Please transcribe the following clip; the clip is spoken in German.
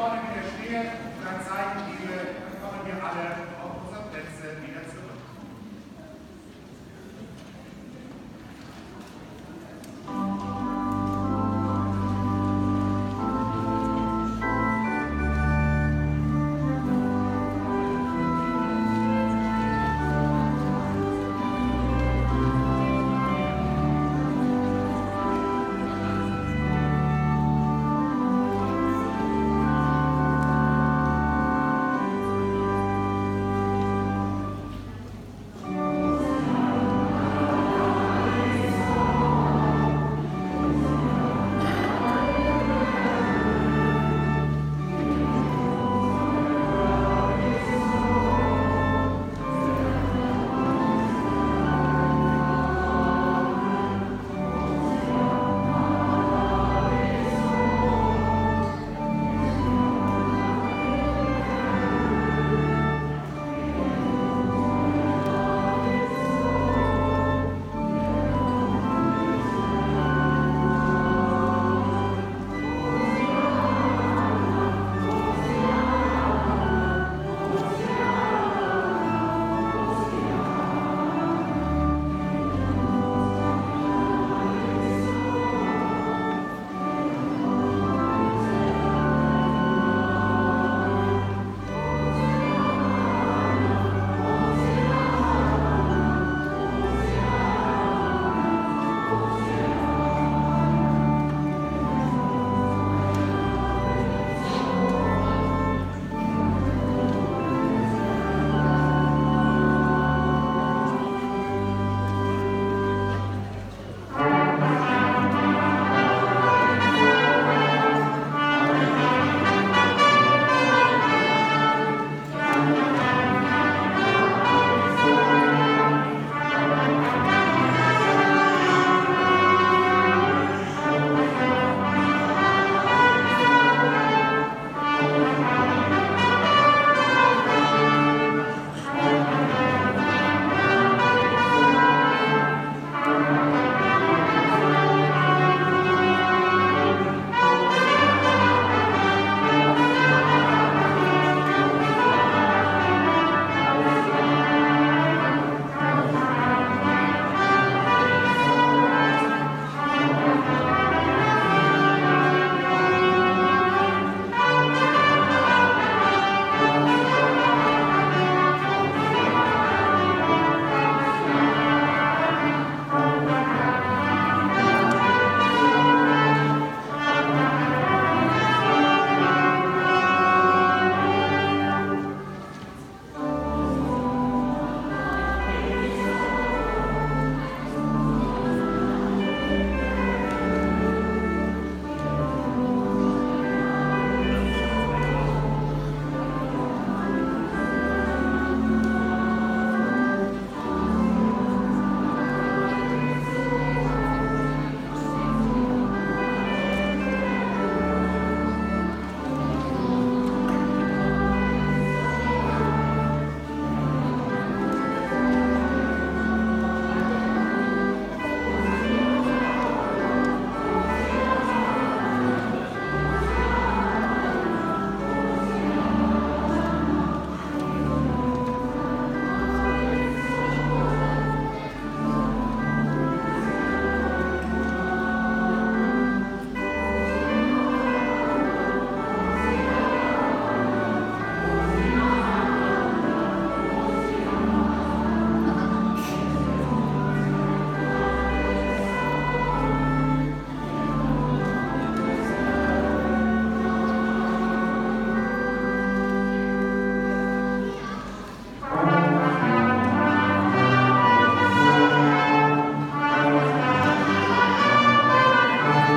vorne wieder stehen und dann zeigen wir, dann kommen wir alle auf unsere Plätze wieder zurück.